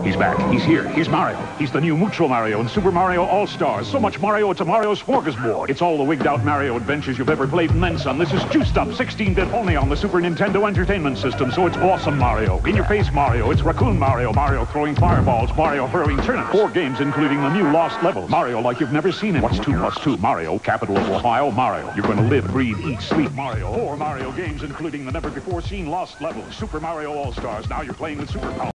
He's back. He's here. He's Mario. He's the new Mucho Mario in Super Mario All-Stars. So much Mario, it's a Mario smorgasbord. It's all the wigged-out Mario adventures you've ever played and then some. This is juiced up 16-bit only on the Super Nintendo Entertainment System, so it's awesome Mario. In-your-face Mario. It's Raccoon Mario. Mario throwing fireballs. Mario hurling turnips. Four games, including the new Lost levels. Mario like you've never seen him. What's two plus two? Mario, capital of Ohio, Mario. You're going to live, breathe, eat, sleep Mario. Four Mario games, including the never-before-seen Lost levels. Super Mario All-Stars. Now you're playing with Super Power.